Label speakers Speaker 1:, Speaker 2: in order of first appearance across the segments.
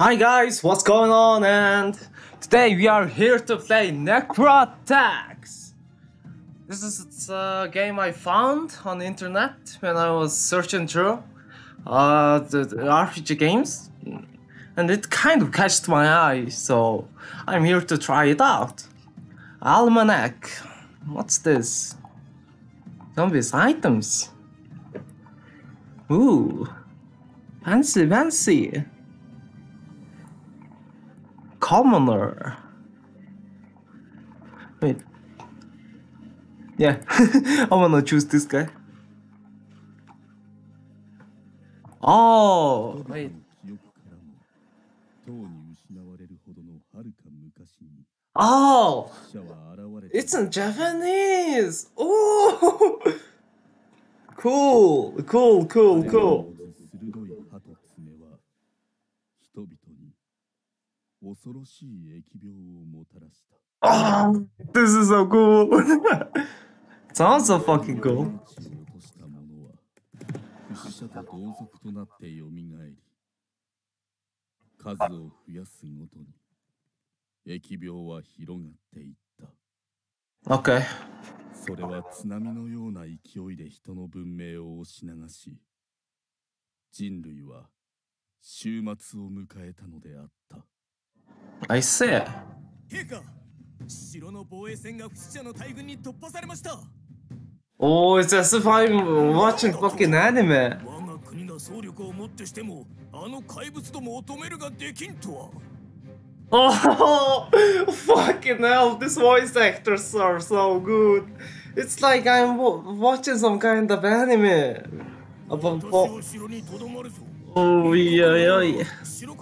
Speaker 1: Hi guys, what's going on? And today we are here to play Necrotax. This is a game I found on the internet when I was searching through uh, the, the RPG games, and it kind of catched my eye, so I'm here to try it out. Almanac. What's this? Zombies items. Ooh. Fancy, fancy commoner. Wait. Yeah, I wanna choose this guy. Oh! Wait. Oh! It's in Japanese! Oh! cool, cool, cool, cool.
Speaker 2: 恐ろしい疫病をもたらした
Speaker 1: Oh, this is so cool. Sounds so fucking cool.
Speaker 2: 死者と同族となってよみがえり数を増やすごとに疫病は広がっていった
Speaker 1: Okay.
Speaker 2: それは津波のような勢いで人の文明を押し流し人類は終末を迎えたのであった
Speaker 1: I see.
Speaker 3: 陛下城の防衛線が不死者の大軍に突破されました
Speaker 1: Oh, it's as if I'm watching fucking anime.
Speaker 3: 我が国が総力をもってしてもあの怪物どもを止めるができんとは
Speaker 1: Oh, fucking hell, these voice actors are so good. It's like I'm wa- watching some kind of anime. About
Speaker 3: 私
Speaker 1: po-
Speaker 3: は城にとどまるぞ
Speaker 1: oh, yeah, yeah.
Speaker 3: 城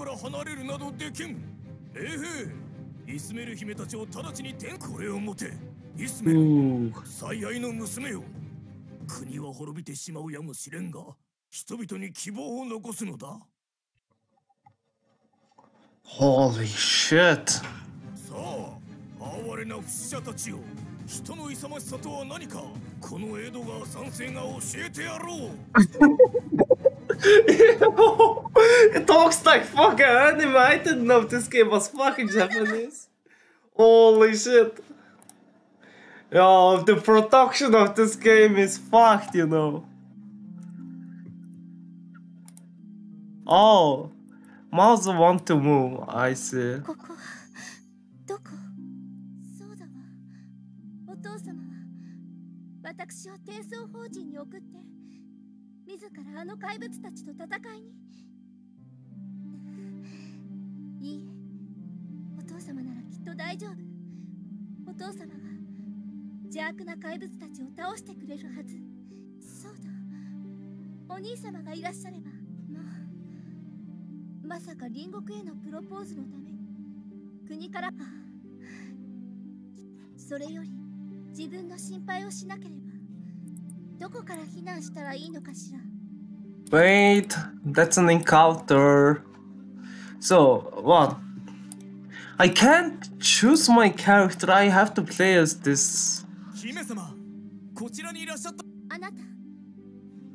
Speaker 3: から離れるなどできん衛兵イスメル姫たちを直ちに天これを持て。イスメル.最愛の娘よ。国は滅びてしまうやもしれんが人々に希望を残すのだ。
Speaker 1: Holy shit.
Speaker 3: さあ哀れな不死者たちよ。人の勇ましさとは何か。この江戸川三世が教えてやろう
Speaker 1: it talks like fucking anime. I didn't know this game was fucking Japanese. Holy shit. Yo, the production of this game is fucked, you know. Oh, mouse want to move. I see.
Speaker 4: 自らあの怪物たちと戦いに。いい。えお父様ならきっと大丈夫。お父様が邪悪な怪物たちを倒してくれるはず。そうだ。お兄様がいらっしゃれば。まあまさか隣国へのプロポーズのため。に国から。それより自分の心配をしなければ。
Speaker 1: Wait, that's an encounter. So, what? I can't choose my character, I have to play as this.
Speaker 3: 姫様こちらにいらっしゃった
Speaker 4: あなた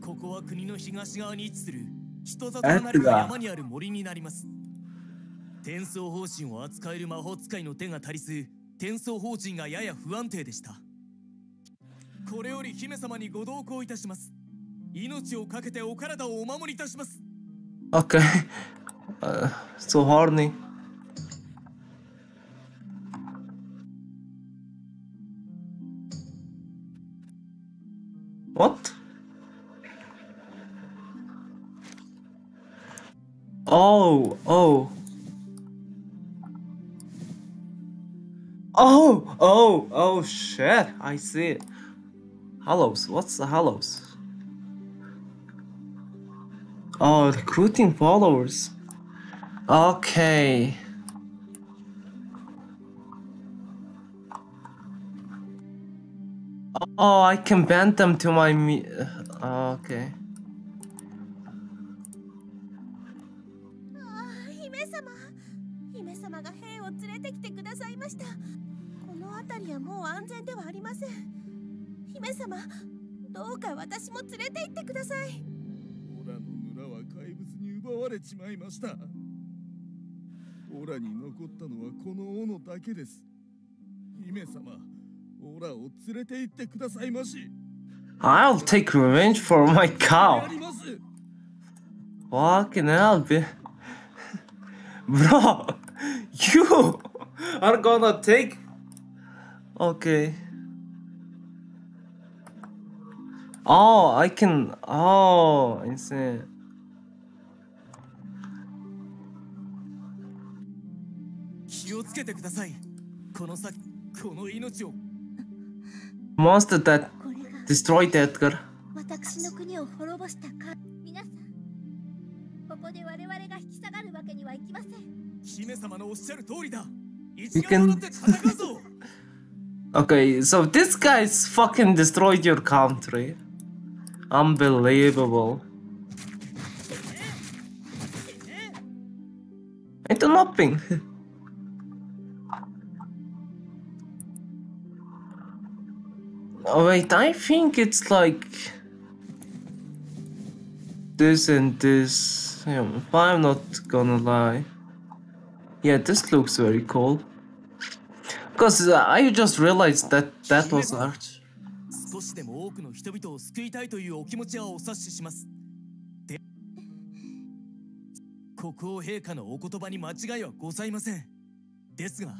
Speaker 3: ここは国の東側に位置する人里離れた山にある森になります転送方針を扱える魔法使いの手が足りず転送方針がやや不安定でした これより姫様にご同行いたします命をかけてお体をお守りいたします
Speaker 1: OK そうハーニー What? Oh, oh. Oh, oh, oh, shit. I ス Hollows, what's the Hollows? Oh, recruiting followers. Okay. Oh, I can bend them to my me. uh, Okay.
Speaker 4: 姫様どうか私も連れて行ってください
Speaker 2: オラの村は怪物に奪われちまいましたオラに残ったのはこの斧だけです姫様オラを連れて行ってくださいまし
Speaker 1: I'll take revenge for my
Speaker 2: や
Speaker 1: cow. Fucking hell, bi- Bro, you are gonna take? Okay. Oh, I can. Oh, I see.
Speaker 3: 気をつけてくださいこの先この命を
Speaker 1: Monster that
Speaker 4: これが
Speaker 1: destroyed Edgar.
Speaker 4: 私の国を滅ぼしたか皆さんここで我々が引き下がるわけにはいきません
Speaker 3: 姫様のおっしゃる通りだ一
Speaker 1: You
Speaker 3: 丸と
Speaker 1: can-
Speaker 3: なって戦うぞ
Speaker 1: Okay, so this guy's fucking destroyed your country. Unbelievable. Ito nothing. oh wait, I think it's like this and this. Yeah, I'm not gonna lie. Yeah, this looks very cool. Because uh, I just realized that that was art.
Speaker 3: くの人々を救いたいというお気持ちはお察ししますで国王陛下のお言葉に間違いはございませんですが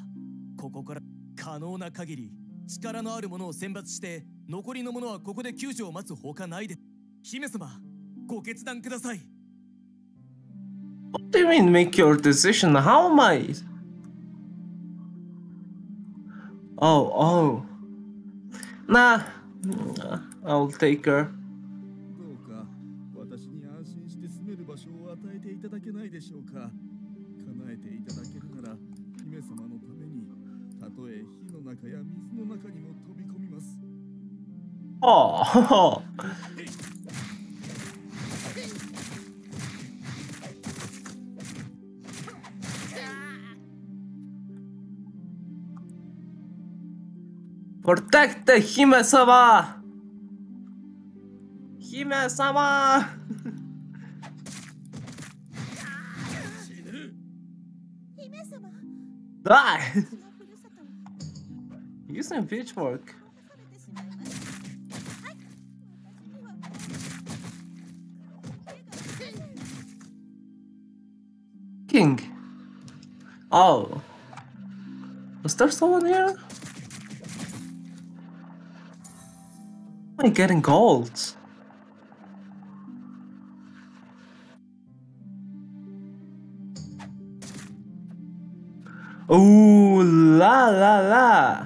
Speaker 3: ここから可能な限り力のある者を選抜して残りの者はここで救助を待つほかないで姫様ご決断ください
Speaker 1: What do you mean make your decision? How am I? Oh, oh. Nah, I'll take her.
Speaker 2: どうか私に安心して住める場所を与えていただけないでしょうか。叶えていただけるなら姫様のためにたとえ火の中や水の中にも飛び込みます。
Speaker 1: Oh, Protect the Hime-sama! Hime-sama! Die! Using pitchfork. King. Oh. Was there someone here? I getting gold? Ooh la la la.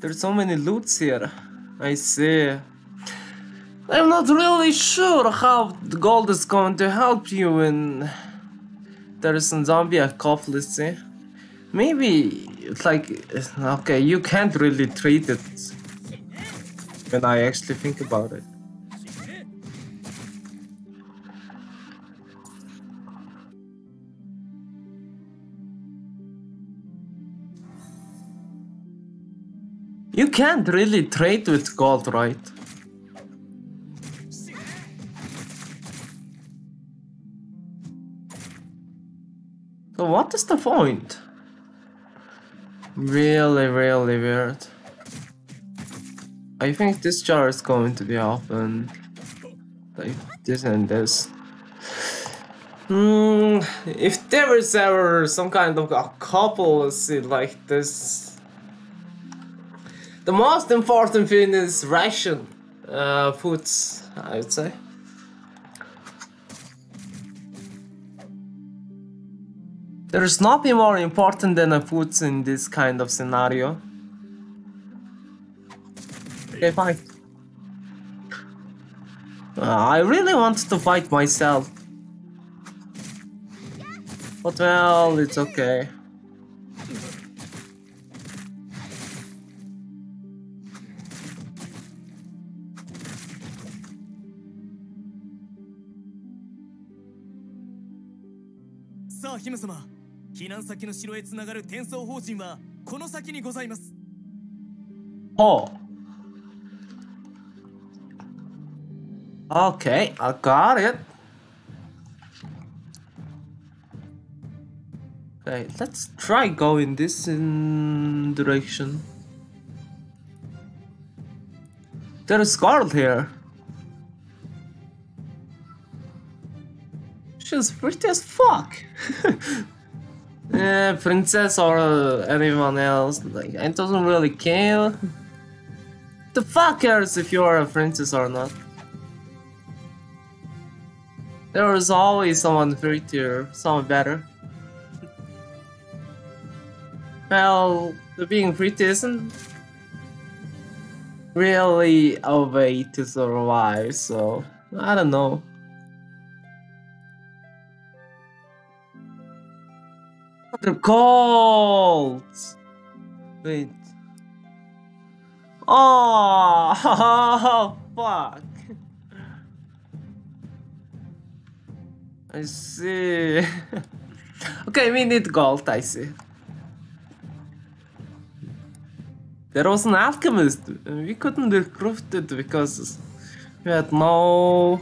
Speaker 1: There's so many loots here. I see. I'm not really sure how the gold is going to help you in there is some zombie apocalypse. eh? Maybe it's like okay, you can't really treat it when I actually think about it. You can't really trade with gold, right? So what is the point? Really, really weird. I think this jar is going to be open. Like this and this. Hmm, if there is ever some kind of a couple scene like this, the most important thing is ration uh, foods, I would say. There is nothing more important than a food in this kind of scenario. Okay, fine. Uh, I really wanted to fight myself. But well, it's okay. "
Speaker 3: さあ姫様避難先の城へつながる転送法人はこの先にございます
Speaker 1: Oh. Okay, I got it. Okay, let's try going this in direction. There's Scarlet here. She's pretty as fuck. eh, princess or anyone else, like it doesn't really care. The fuck cares if you're a princess or not? There is always someone prettier, someone better. well, being pretty isn't really a way to survive, so I don't know. The cold! Wait. Oh, fuck. I see. okay, we need gold, I see. There was an alchemist. We couldn't recruit it because we had no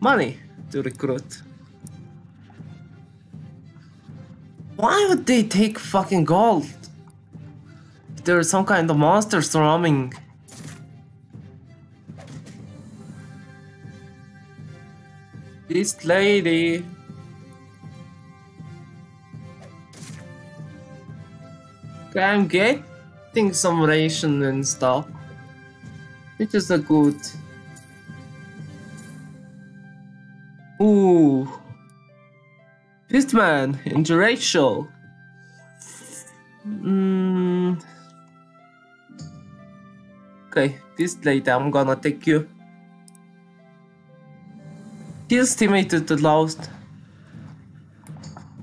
Speaker 1: money to recruit. Why would they take fucking gold? There's some kind of monster swarming. This lady. I'm getting some ration and stuff. Which is a good. Ooh. Fistman, interracial. Mm. Okay, this lady, I'm gonna take you. His teammate is the lost.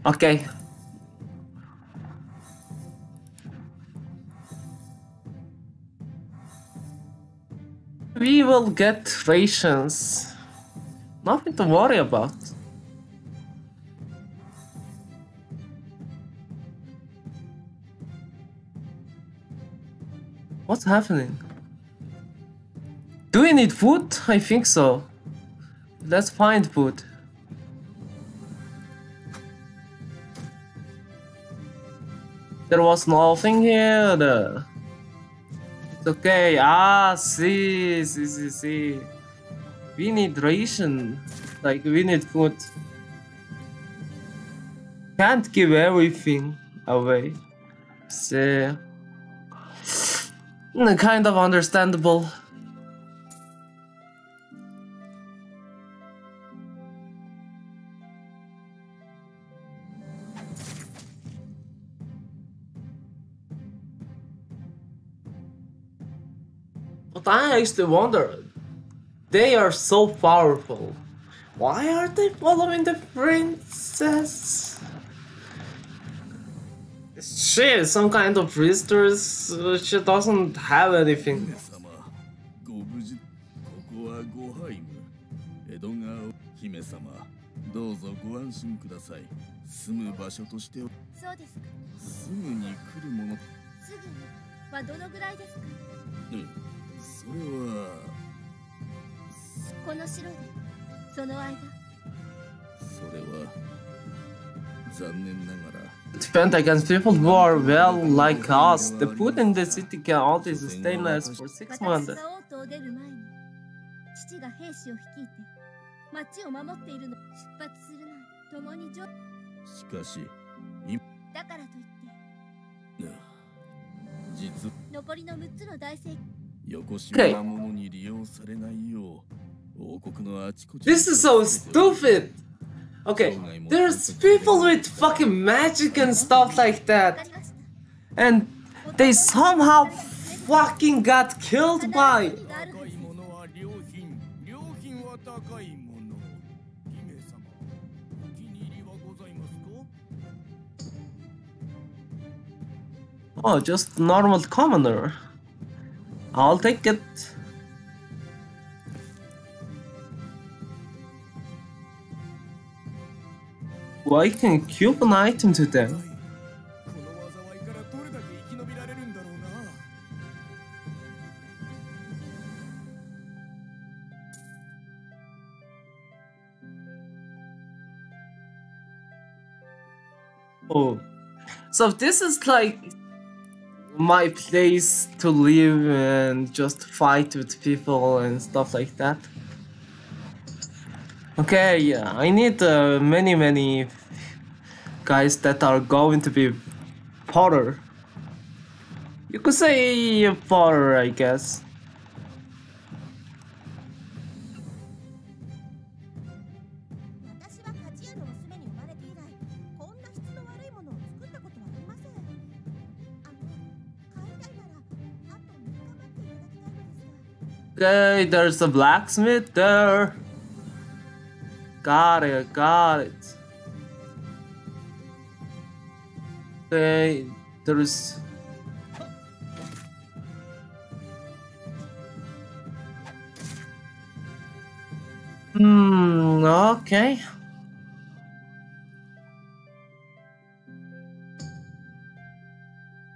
Speaker 1: Okay. We will get rations. Nothing to worry about. What's happening? Do we need food? I think so. Let's find food. There was nothing here. It's okay. Ah, see, see, see, see. We need ration. Like, we need food. Can't give everything away. See. Kind of understandable. I used to wonder, they are so powerful. Why are they following the princess? She is some kind of priestess. Uh, she doesn't have anything.
Speaker 2: れは
Speaker 4: この城でその間
Speaker 2: それは残念ながら
Speaker 1: Defend against people who are well like us. The food in the city can only sustain us for six
Speaker 4: 私
Speaker 1: months.
Speaker 4: 父が兵士を率いて町を守っているの出発するな共に上
Speaker 2: しかし
Speaker 4: だからといって
Speaker 2: 実
Speaker 4: 残りの6つの大聖
Speaker 2: Okay.
Speaker 1: This is so stupid! Okay, there's people with fucking magic and stuff like that. And they somehow fucking got killed by... Oh, just normal commoner. I'll take it. Well, I can keep an item to them. Oh. So this is like my place to live and just fight with people and stuff like that. Okay, yeah, I need uh, many, many guys that are going to be Potter. You could say Potter, I guess. Okay, there's a blacksmith there. Got it, got it. Okay, there's. Hmm, okay.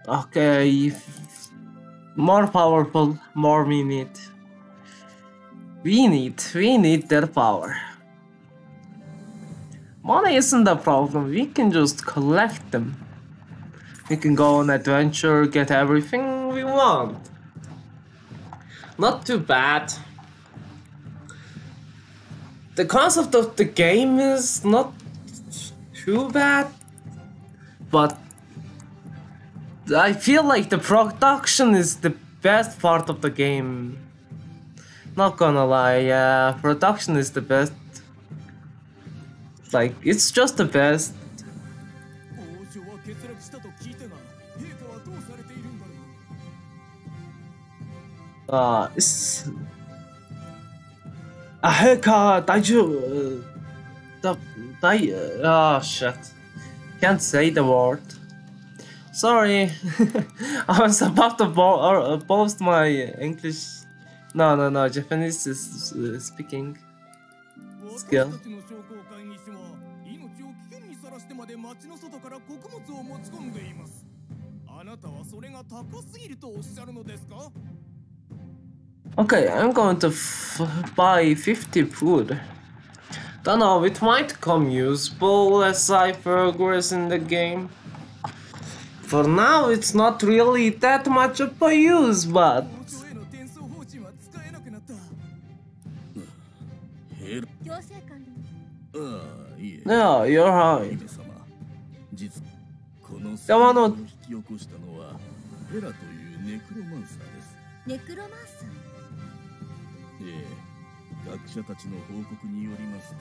Speaker 1: Okay, more powerful, more need. We need, we need their power. Money isn't the problem, we can just collect them. We can go on adventure, get everything we want. Not too bad. The concept of the game is not too bad, but I feel like the production is the best part of the game not gonna lie, yeah, production is the best. Like, it's just the best. Uh, it's... Aheka Daiju... Uh, Dai... Uh, ah, shit. Can't say the word. Sorry, I was about to uh, post my English No, no, no, Japanese is uh, speaking.
Speaker 3: 私
Speaker 1: Skill.
Speaker 3: たちの商工会議所は命を危険にさらしてまで町の外から穀物を持ち込んでいますあなたはそれが高すぎるとおっしゃるのですか
Speaker 1: Okay, I'm going to f- buy 50 food. Don't know, it might come useful as I progress in the game. For now, it's not really that much of a use, but
Speaker 2: あいえ
Speaker 1: you're right.
Speaker 2: 姫様実この
Speaker 1: 山の
Speaker 2: 引き起こしたのはヘラというネクロマンサーです
Speaker 4: ネクロマンサー？
Speaker 2: ええ学者たちの報告によりますと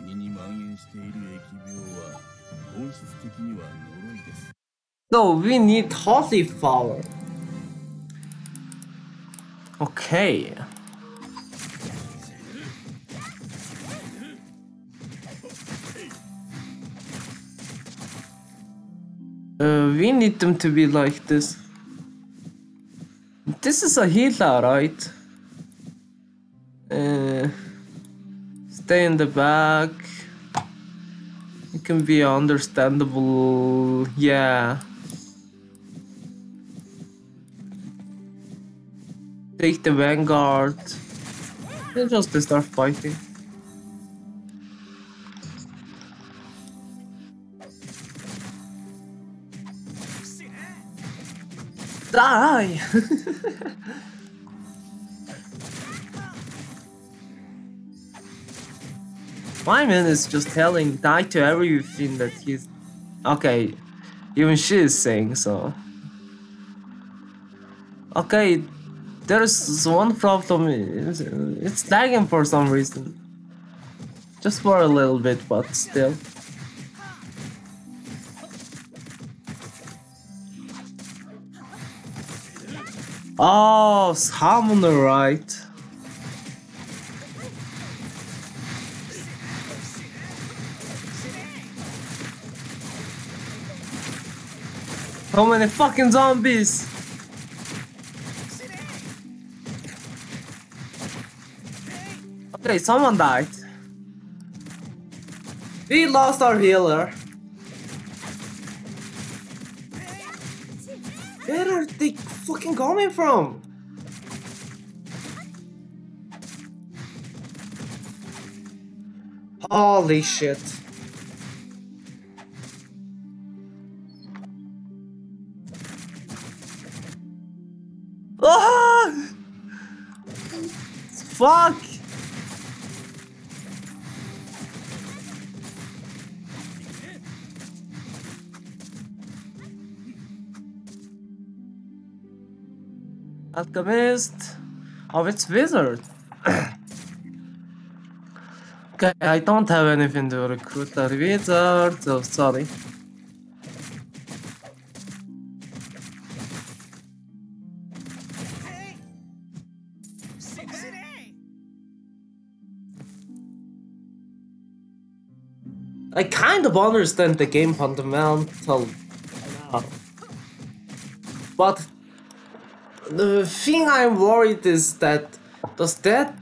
Speaker 2: 国に蔓延している疫病は本質的には呪いです
Speaker 1: So, we need holy flower. Okay. We need them to be like this. This is a healer, right? Uh, stay in the back. It can be understandable. Yeah. Take the vanguard. And just start fighting. Die! My man is just telling die to everything that he's. Okay, even she is saying so. Okay, there's one problem. It's, lagging for some reason. Just for a little bit, but still. Oh, Summoner, right. How many fucking zombies? Okay, someone died. We lost our healer. Where are they fucking coming from? Holy shit. Ah! Fuck! Alchemist. Oh, it's wizard. okay, I don't have anything to recruit a wizard, so sorry. I kind of understand the game fundamental. But the thing I'm worried is that does that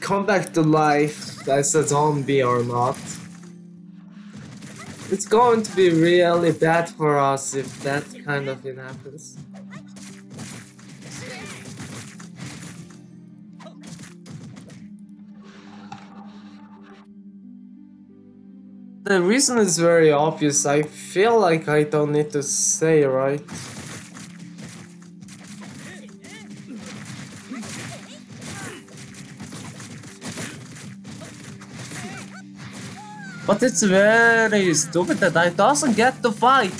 Speaker 1: come back to life as a zombie or not? It's going to be really bad for us if that kind of thing happens. The reason is very obvious. I feel like I don't need to say, right? But it's very stupid that I doesn't get to fight.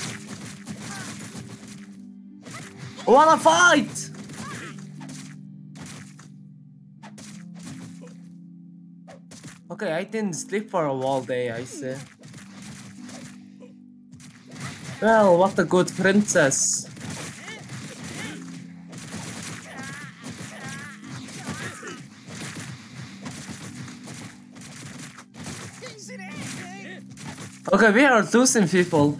Speaker 1: Wanna fight! Okay, I didn't sleep for a whole day, I see. Well, what a good princess. Okay, we are losing people.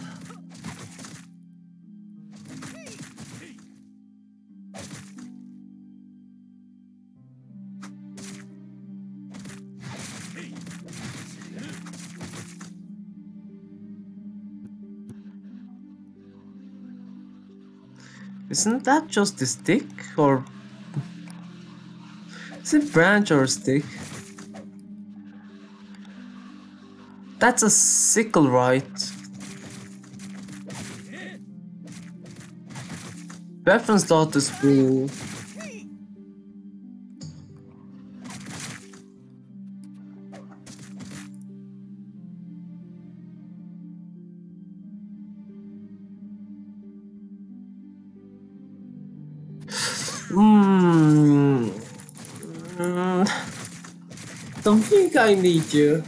Speaker 1: Isn't that just a stick or is it branch or a stick? That's a sickle, right? Weapon is full. Hmm. Mm. Don't think I need you.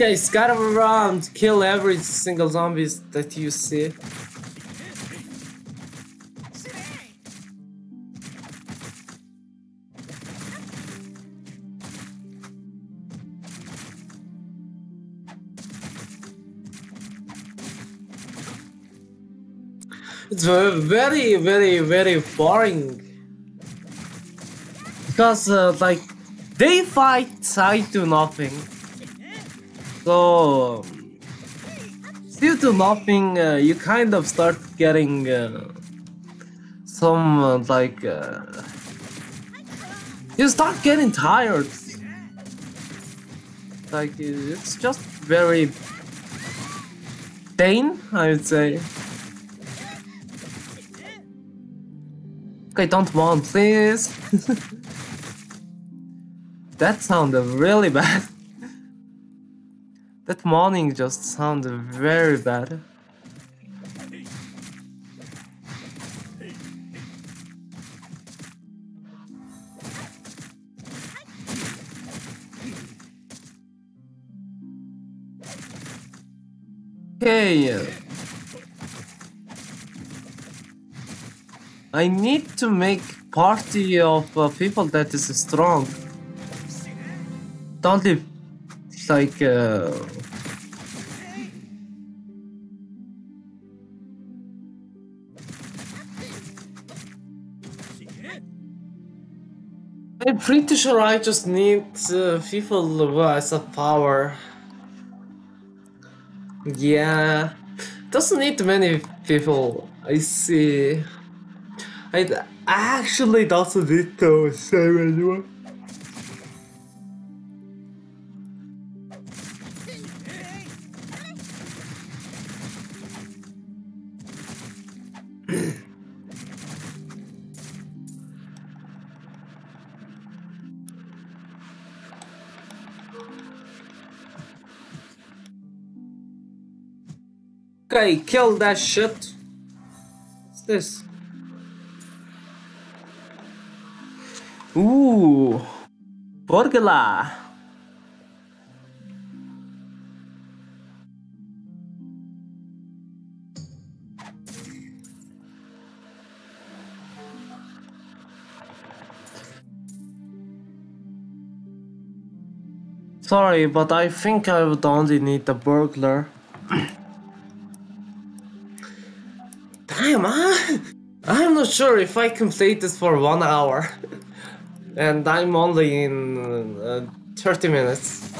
Speaker 1: Okay, scatter around, kill every single zombies that you see. It's very, very, very boring. Because, uh, like, they fight, I do nothing. So, due to nothing, uh, you kind of start getting uh, some, uh, like, uh, you start getting tired. Like, it's just very tame, I would say. Okay, don't mourn, please. that sounded really bad. That morning just sounded very bad. Okay. I need to make party of uh, people that is strong. Don't live like uh, I'm pretty sure I just need uh, people has a power. Yeah, doesn't need many people. I see. I actually doesn't need to save anyone. Okay, kill that shit. What's this? Ooh, Borgala. Sorry, but I think I would only need the burglar. sure if I play this for one hour. and I'm only in uh, 30 minutes.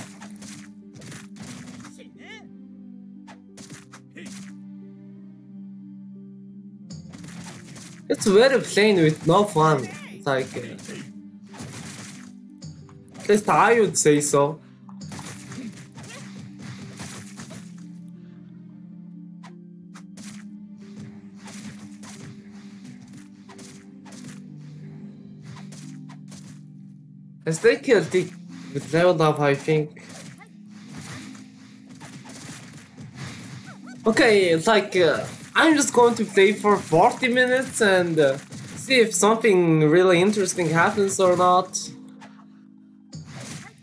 Speaker 1: It's very plain with no fun. Like, uh, at least I would say so. As they killed it with leveled up, I think. Okay, it's like uh, I'm just going to play for 40 minutes and uh, see if something really interesting happens or not.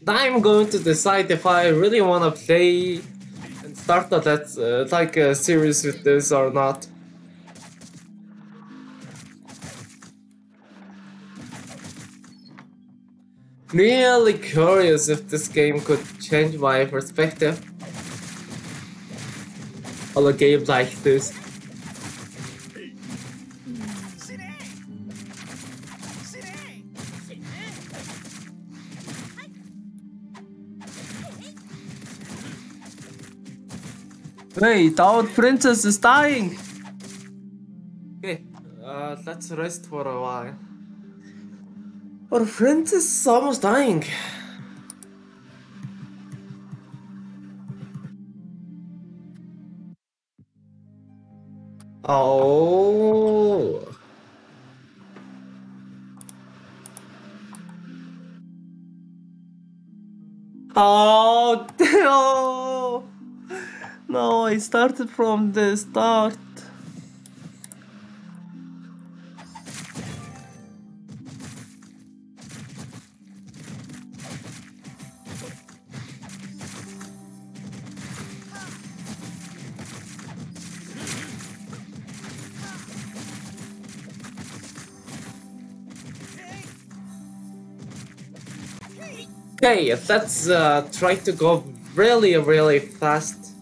Speaker 1: I'm going to decide if I really want to play and start a let's uh, like a series with this or not. Really curious if this game could change my perspective on a game like this. Wait, our princess is dying! Okay, uh, let's rest for a while. Our princess is almost dying. Oh. Oh, no. No, I started from the start. Okay, let's uh, try to go really, really fast.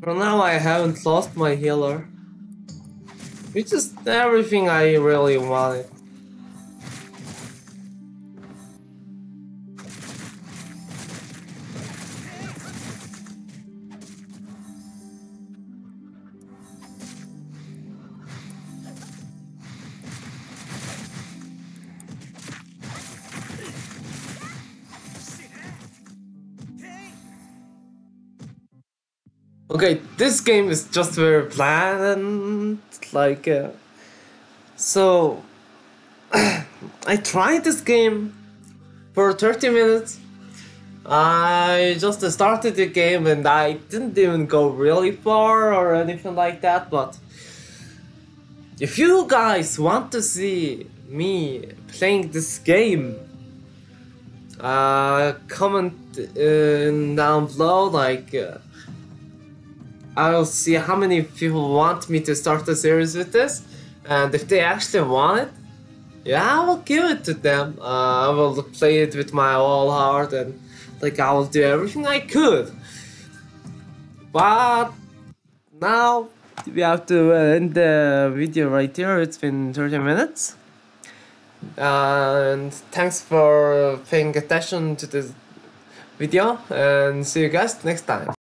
Speaker 1: For now, I haven't lost my healer. Which is everything I really wanted. This game is just very bland, like, uh, so, I tried this game for 30 minutes, I just started the game and I didn't even go really far or anything like that, but if you guys want to see me playing this game, uh, comment down below, like, uh, I'll see how many people want me to start a series with this, and if they actually want it, yeah, I will give it to them. Uh, I will play it with my whole heart, and like I will do everything I could. But now we have to end the video right here. It's been 30 minutes. And thanks for paying attention to this video, and see you guys next time.